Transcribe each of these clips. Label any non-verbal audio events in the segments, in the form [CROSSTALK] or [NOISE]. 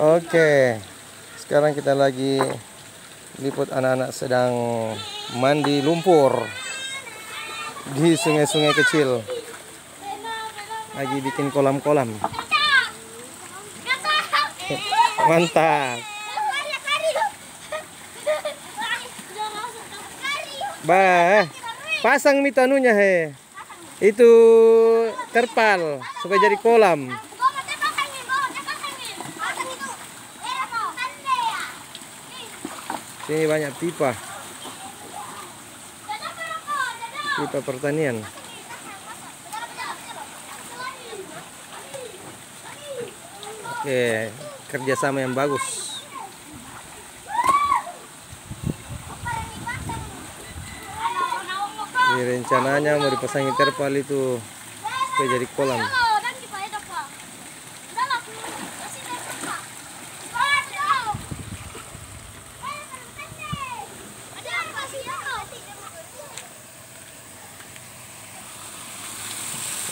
Oke, sekarang kita lagi liput anak-anak sedang mandi lumpur di sungai-sungai kecil. Lagi bikin kolam-kolam. Mantap. Bah, pasang mitanunya he. Itu terpal supaya jadi kolam. Sini banyak pipa. Pipa pertanian. Oke, kerjasama yang bagus. Ini rencananya mau dipasangi terpal itu supaya jadi kolam.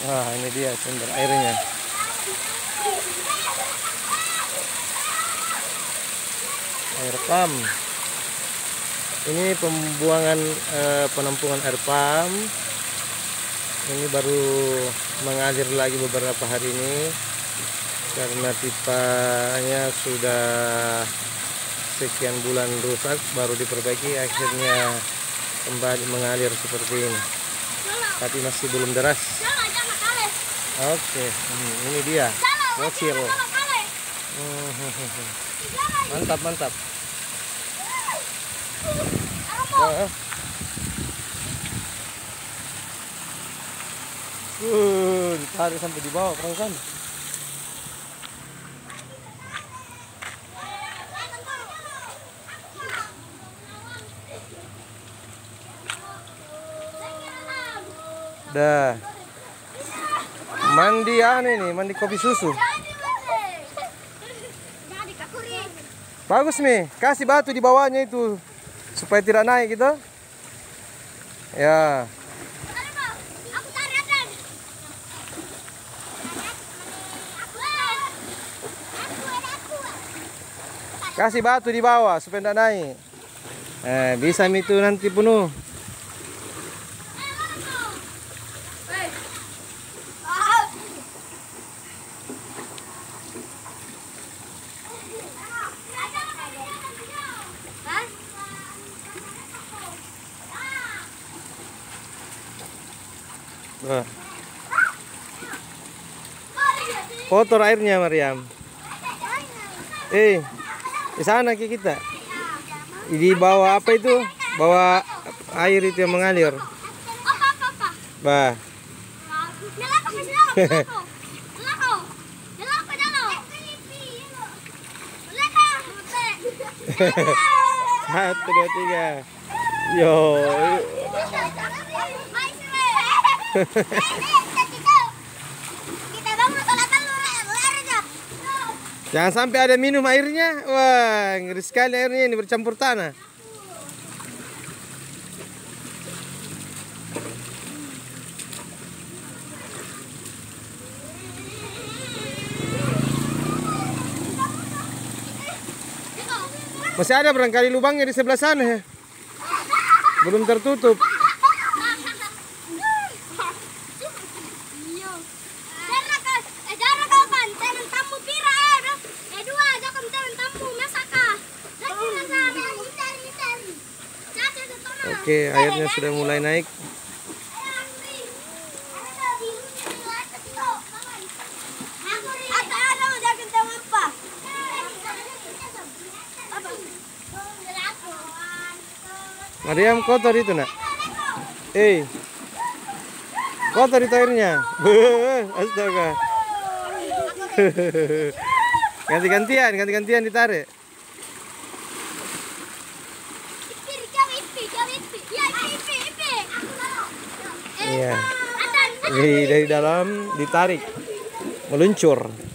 Wah, ini dia sumber airnya. Air pam. Ini pembuangan eh, penampungan air pam. Ini baru mengalir lagi beberapa hari ini karena pipanya sudah sekian bulan rusak baru diperbaiki akhirnya kembali mengalir seperti ini tapi masih belum deras oke hmm, ini dia. Bocil Hmm, mantap mantap. Ah. Uh, ditarik sampai di bawah perasaan. Dah. Mandi aneh nih, mandi kopi susu. Bagus nih, kasih batu di bawahnya itu supaya tidak naik gitu. Ya. Kasih batu di bawah supaya tidak naik. Eh, bisa itu nanti penuh. Wah. Kotor airnya Mariam. Eh, di sana Ki, kita. Di bawah apa itu? Bawa air itu yang mengalir. Bah. [LAUGHS] Satu, dua, tiga. Yo. [LAUGHS] Jangan sampai ada minum airnya. Wah, ngeri sekali airnya ini bercampur tanah. Masih ada barangkali lubangnya di sebelah sana. Belum tertutup. Oke, airnya sudah mulai naik. Mariam kotor itu nak. Eh, kotor itu airnya. [LAUGHS] Astaga. [LAUGHS] Ganti-gantian, ganti-gantian ditarik. Iya. Dari dalam ditarik, meluncur.